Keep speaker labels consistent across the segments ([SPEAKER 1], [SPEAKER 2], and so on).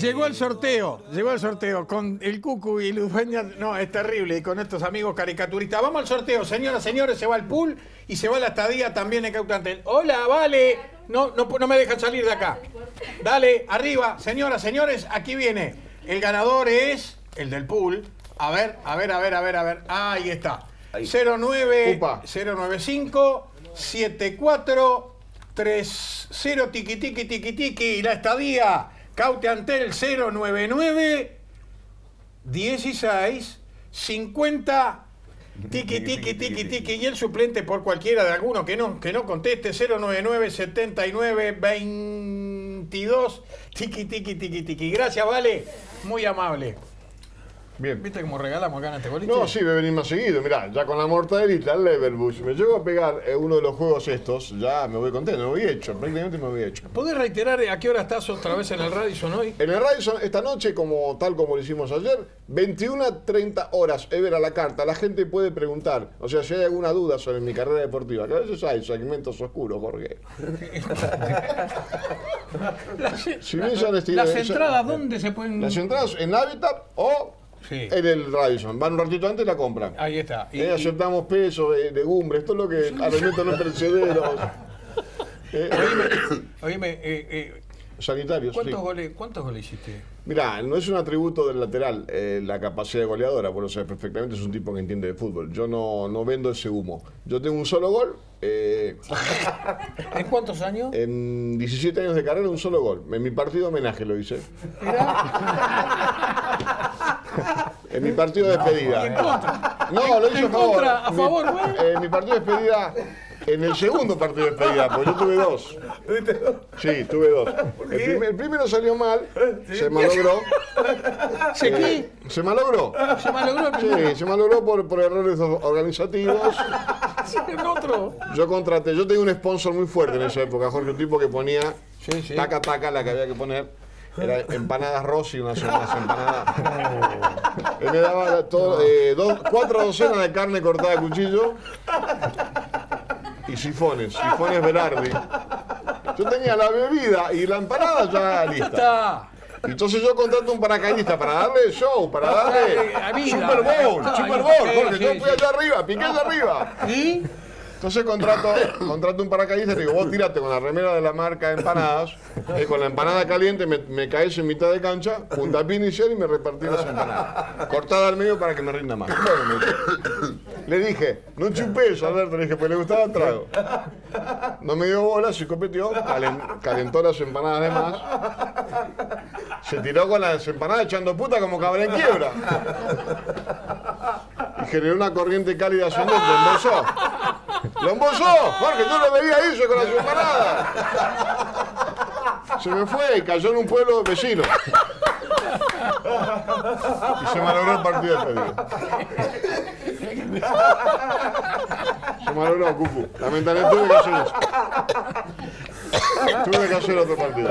[SPEAKER 1] Llegó el sorteo, llegó el sorteo con el Cucu y Luzbeña. No, es terrible. Y con estos amigos caricaturistas. Vamos al sorteo, señoras, señores. Se va el pool y se va la estadía también en Cautantel. Hola, vale. No, no, no me dejan salir de acá. Dale, arriba. Señoras, señores, aquí viene. El ganador es el del pool. A ver, a ver, a ver, a ver, a ver. Ahí está. 09
[SPEAKER 2] Upa.
[SPEAKER 1] 095 74 30 tiki tiki tiki tiki y la estadía Caute Antel 099 16 50 tiki tiki tiki tiki y el suplente por cualquiera de alguno que no que no conteste 099 79 22 tiki tiki tiki tiki. Gracias vale. Muy amable
[SPEAKER 2] Bien.
[SPEAKER 1] ¿Viste cómo regalamos acá en este boliche?
[SPEAKER 2] No, sí, me venir más seguido. Mirá, ya con la mortadelita, el Leverbush, me llego a pegar eh, uno de los juegos estos, ya me voy contento, me voy hecho, prácticamente me voy hecho.
[SPEAKER 1] ¿Podés reiterar a qué hora estás otra vez en el Radisson hoy?
[SPEAKER 2] En el Radisson, esta noche, como tal como lo hicimos ayer, 21 a 30 horas, Ever a la carta. La gente puede preguntar, o sea, si hay alguna duda sobre mi carrera deportiva, que a veces hay segmentos oscuros, Jorge.
[SPEAKER 1] Las,
[SPEAKER 2] Si tiré-
[SPEAKER 1] las entradas, ¿dónde se pueden...?
[SPEAKER 2] Las entradas en Habitat o
[SPEAKER 1] Sí.
[SPEAKER 2] en el Radisson. Van un ratito antes y la compran.
[SPEAKER 1] Ahí está. Y-
[SPEAKER 2] Eh,
[SPEAKER 1] y-
[SPEAKER 2] aceptamos pesos, eh, legumbres, todo lo que alimentos no perecederos. Eh,
[SPEAKER 1] Oíme, oíme, eh, eh,
[SPEAKER 2] sanitarios, sí.
[SPEAKER 1] ¿cuántos, goles, ¿cuántos goles hiciste?
[SPEAKER 2] Mirá, no es un atributo del lateral eh, la capacidad de goleadora, por lo sabes perfectamente, es un tipo que entiende de fútbol. Yo no, no vendo ese humo. Yo tengo un solo gol, eh,
[SPEAKER 1] ¿En cuántos años?
[SPEAKER 2] en 17 años de carrera, un solo gol. En mi partido homenaje lo hice. En mi partido de despedida.
[SPEAKER 1] en contra.
[SPEAKER 2] No, lo hice
[SPEAKER 1] En
[SPEAKER 2] a favor.
[SPEAKER 1] contra, a favor, güey.
[SPEAKER 2] En mi partido de despedida, en el segundo partido de despedida, porque yo tuve dos. Sí, tuve dos. El, prim- el primero salió mal, se malogró.
[SPEAKER 1] ¿Se
[SPEAKER 2] Eh,
[SPEAKER 1] qué?
[SPEAKER 2] se malogró.
[SPEAKER 1] ¿Se malogró el primero?
[SPEAKER 2] Sí, se malogró por, por errores organizativos.
[SPEAKER 1] ¿El otro?
[SPEAKER 2] Yo contraté, yo tenía un sponsor muy fuerte en esa época, Jorge, un tipo que ponía
[SPEAKER 1] Sí, sí.
[SPEAKER 2] taca taca la que había que poner. Era empanadas Rossi, unas, unas empanadas. Él me daba todo, eh, dos- cuatro docenas de carne cortada a cuchillo y sifones, sifones Berardi. Yo tenía la bebida y la empanada ya lista.
[SPEAKER 1] está.
[SPEAKER 2] Entonces yo contrato un paracaidista para darle show, para darle. Super Bowl,
[SPEAKER 1] Ah,
[SPEAKER 2] Super Bowl,
[SPEAKER 1] sí,
[SPEAKER 2] yo fui allá arriba, piqué allá arriba.
[SPEAKER 1] ¿Y?
[SPEAKER 2] Entonces contrato, contrato un paracaidista y digo, vos tirate con la remera de la marca de empanadas, eh, con la empanada caliente me, me caes en mitad de cancha, puntapié inicial y me repartí las empanadas. Cortada al medio para que me rinda más. Le dije, no chupé eso, Alberto, le dije, pues le gustaba el trago. No me dio bola, se calen- calentó las empanadas de más. Se tiró con las empanadas echando puta como cabra en quiebra. Y generó una corriente cálida ascendente, embolsó. ¡Lo embolsó! Jorge, yo lo veía eso con las empanadas. Se me fue y cayó en un pueblo vecino. Y se malogró el partido despedida. Se malogró, Cucu. Lamentablemente tuve que hacer eso. Tuve que hacer otro partido.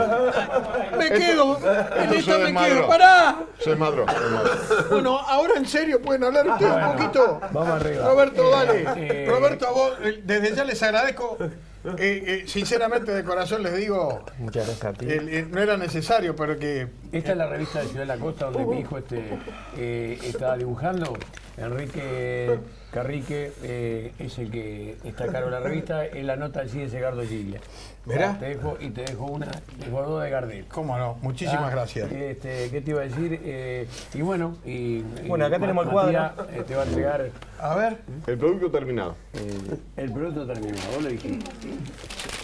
[SPEAKER 1] Me
[SPEAKER 2] Esto-
[SPEAKER 1] quedo.
[SPEAKER 2] esto
[SPEAKER 1] En
[SPEAKER 2] se
[SPEAKER 1] esta me quedo. ¡Pará!
[SPEAKER 2] Se desmadró.
[SPEAKER 1] Bueno, ahora en serio pueden hablar ustedes un poquito.
[SPEAKER 3] Vamos arriba.
[SPEAKER 1] Roberto, dale.
[SPEAKER 3] eh,
[SPEAKER 1] Roberto, a vos, eh, desde ya les agradezco. Eh, eh, sinceramente, de corazón les digo,
[SPEAKER 3] Muchas gracias a ti.
[SPEAKER 1] no era necesario, pero que
[SPEAKER 3] Esta es la revista de Ciudad de la Costa donde mi hijo este, eh, está dibujando. Enrique Carrique eh, es el que está a cargo de la revista. Es la nota del cine Segardo Giglia.
[SPEAKER 1] Mirá.
[SPEAKER 3] Te dejo, y te dejo una de Godó de Gardel.
[SPEAKER 1] cómo no, muchísimas
[SPEAKER 3] Ah,
[SPEAKER 1] gracias.
[SPEAKER 3] Este, ¿Qué te iba a decir? Eh, y bueno, y,
[SPEAKER 4] Bueno,
[SPEAKER 3] y
[SPEAKER 4] acá tenemos el cuadro.
[SPEAKER 3] eh, te va a entregar
[SPEAKER 1] A ver,
[SPEAKER 2] El producto terminado.
[SPEAKER 3] el, el producto terminado. Vos lo dijiste.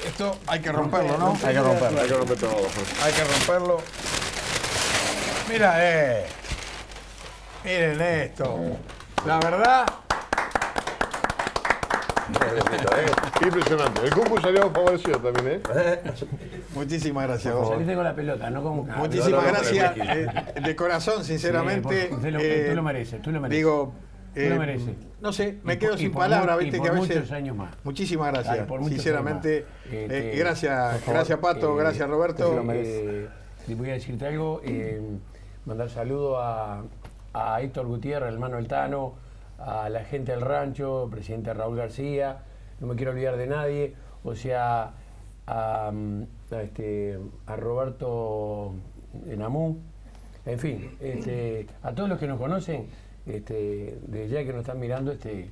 [SPEAKER 1] esto hay que romperlo, ¿no?
[SPEAKER 4] Hay que romperlo.
[SPEAKER 2] Hay que romper todo.
[SPEAKER 1] Hay que romperlo. Mira, eh. Miren esto. La verdad,
[SPEAKER 2] Impresionante. El Cucu salió favorecido también, ¿eh?
[SPEAKER 1] muchísimas gracias. vos.
[SPEAKER 3] Saliste con la pelota, no con
[SPEAKER 1] Muchísimas
[SPEAKER 2] No, no,
[SPEAKER 1] gracias. eh, de corazón, sinceramente.
[SPEAKER 3] Sí, por- lo-
[SPEAKER 1] eh,
[SPEAKER 3] tú lo mereces, tú lo mereces.
[SPEAKER 1] Digo.
[SPEAKER 3] Tú lo mereces.
[SPEAKER 1] No sé, me
[SPEAKER 3] Y
[SPEAKER 1] quedo
[SPEAKER 3] por-
[SPEAKER 1] sin palabras,
[SPEAKER 3] mu- y
[SPEAKER 1] viste
[SPEAKER 3] por
[SPEAKER 1] que a veces.
[SPEAKER 3] muchos años más.
[SPEAKER 1] Muchísimas gracias.
[SPEAKER 3] Por
[SPEAKER 1] sinceramente. eh,
[SPEAKER 3] Este,
[SPEAKER 1] gracias,
[SPEAKER 3] favor,
[SPEAKER 1] gracias Pato,
[SPEAKER 3] eh,
[SPEAKER 1] gracias Roberto.
[SPEAKER 3] Eh, y voy a decirte algo, eh, mandar saludo a, a Héctor Gutiérrez, hermano del Tano, a la gente del rancho, presidente Raúl García, no me quiero olvidar de nadie, o sea, a, mm, a este, a Roberto Enamú, En fin, este, a todos los que nos conocen, este, de ya que nos están mirando, este,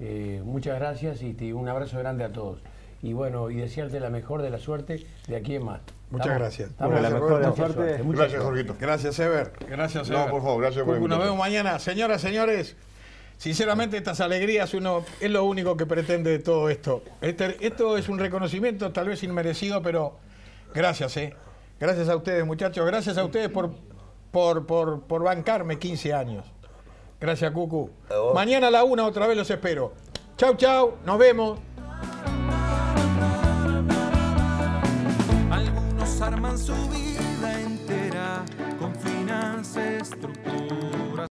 [SPEAKER 3] eh, muchas gracias y este, un abrazo grande a todos. Y bueno, y desearte la mejor de la suerte de aquí en más.
[SPEAKER 1] Muchas
[SPEAKER 3] ¿Estamos?
[SPEAKER 1] gracias.
[SPEAKER 3] Estamos.
[SPEAKER 4] Bueno, la mejor de la
[SPEAKER 3] Mucha
[SPEAKER 4] suerte.
[SPEAKER 3] mucha
[SPEAKER 2] Gracias. Jorgito.
[SPEAKER 1] Gracias, Ever. Gracias,
[SPEAKER 2] No,
[SPEAKER 1] Ever.
[SPEAKER 2] por favor, gracias por
[SPEAKER 1] nos vemos mañana. Señoras, señores, Sinceramente, estas alegrías uno es lo único que pretende de todo esto. Este, esto es un reconocimiento tal vez inmerecido, pero gracias, ¿eh? Gracias a ustedes, muchachos. Gracias a ustedes por, por, por, por bancarme 15 años. Gracias, Cucu. Mañana a la una otra vez los espero. Chau, chau. Nos vemos. Arman.